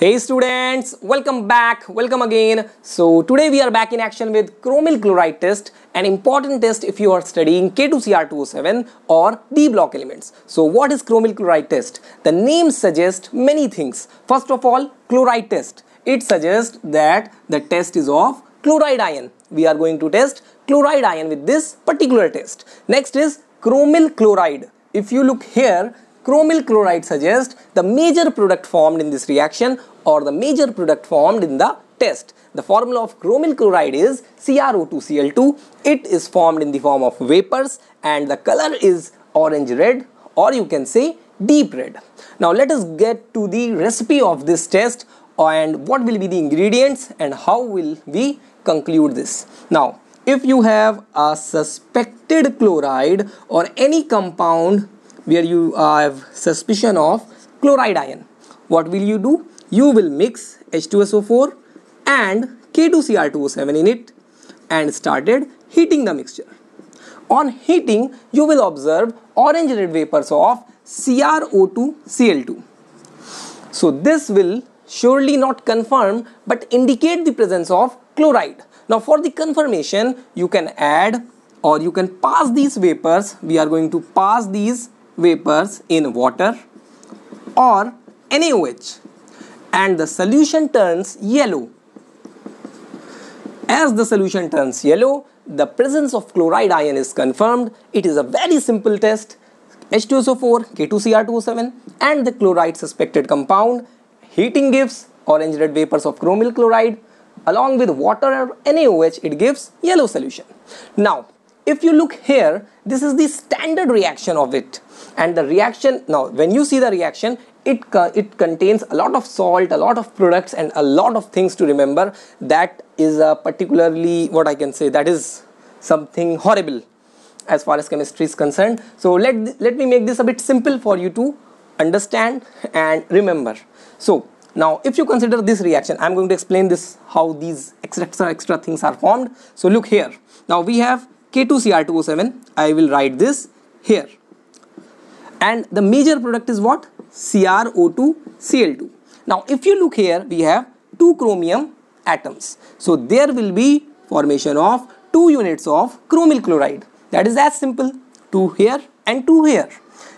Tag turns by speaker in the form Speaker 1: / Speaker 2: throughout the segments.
Speaker 1: Hey students, welcome back, welcome again. So today we are back in action with chromyl chloride test, an important test if you are studying K2Cr2O7 or D block elements. So what is chromyl chloride test? The name suggests many things. First of all, chloride test. It suggests that the test is of chloride ion. We are going to test chloride ion with this particular test. Next is chromyl chloride. If you look here, chromyl chloride suggests the major product formed in this reaction or the major product formed in the test. The formula of chromyl chloride is CrO2Cl2. It is formed in the form of vapors and the color is orange red or you can say deep red. Now let us get to the recipe of this test and what will be the ingredients and how will we conclude this. Now if you have a suspected chloride or any compound where you have suspicion of chloride ion. What will you do? You will mix H2SO4 and K2Cr2O7 in it and started heating the mixture. On heating you will observe orange red vapors of CrO2Cl2 so this will surely not confirm but indicate the presence of chloride. Now for the confirmation you can add or you can pass these vapors. We are going to pass these vapors in water or NaOH and the solution turns yellow. As the solution turns yellow, the presence of chloride ion is confirmed. It is a very simple test. H2SO4, K2Cr2O7 and the chloride suspected compound. Heating gives orange red vapors of chromyl chloride. Along with water or NaOH, it gives yellow solution. Now, if you look here, this is the standard reaction of it. And the reaction now when you see the reaction it it contains a lot of salt a lot of products and a lot of things to remember. That is a particularly what i can say that is something horrible as far as chemistry is concerned. So let let me make this a bit simple for you to understand and remember. So now if you consider this reaction i'm going to explain this how these extra extra, extra things are formed. So look here. Now we have k2cr2o7 i will write this here. And the major product is what? CrO2 Cl2 now if you look here we have two chromium atoms. So there will be formation of two units of chromyl chloride. That is as simple. Two here and two here.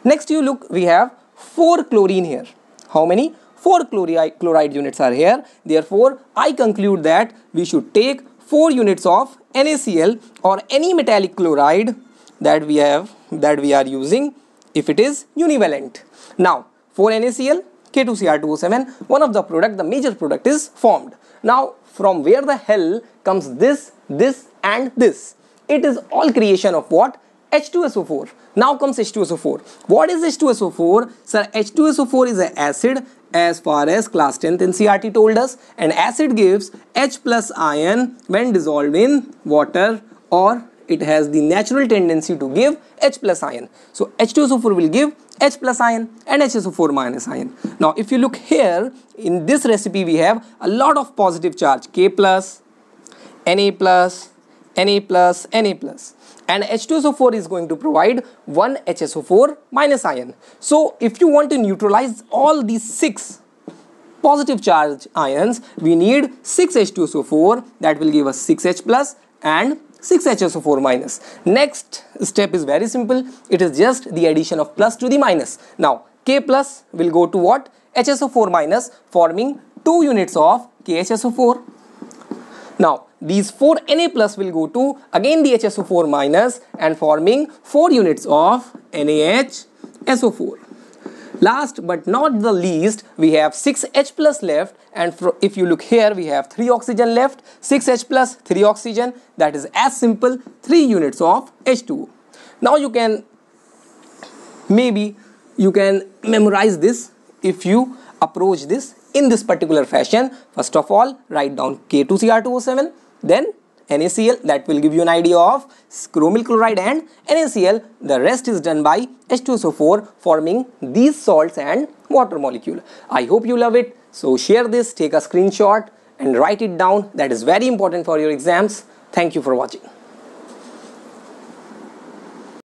Speaker 1: Next you look we have four chlorine here. How many? Four chloride chloride units are here. Therefore i conclude that we should take four units of NaCl or any metallic chloride that we have that we are using if it is univalent. Now for NaCl, K2Cr2O7, one of the product, the major product is formed. Now from where the hell comes this, this and this? It is all creation of what? H2SO4. Now comes H2SO4. What is H2SO4? Sir, H2SO4 is an acid as far as class 10th NCERT told us. An acid gives H plus ion when dissolved in water or it has the natural tendency to give H plus ion. So H2SO4 will give H plus ion and HSO4 minus ion. Now if you look here in this recipe we have a lot of positive charge K plus, Na plus, Na plus, Na plus and H2SO4 is going to provide one HSO4 minus ion. So if you want to neutralize all these six positive charge ions we need 6 H2SO4 that will give us 6H plus and 6HSO4 minus. Next step is very simple. It is just the addition of plus to the minus. Now K plus will go to what? HSO4 minus forming 2 units of KHSO4. Now these 4 Na plus will go to again the HSO4 minus and forming 4 units of NaHSO4. Last but not the least, we have 6H plus left and if you look here, we have 3 oxygen left, 6H plus, 3 oxygen, that is as simple 3 units of H2O. Now you can, maybe you can memorize this if you approach this in this particular fashion. First of all, write down K2Cr2O7, then NaCl that will give you an idea of chromyl chloride and NaCl the rest is done by H2SO4 forming these salts and water molecule. I hope you love it so share this take a screenshot and write it down that is very important for your exams. Thank you for watching.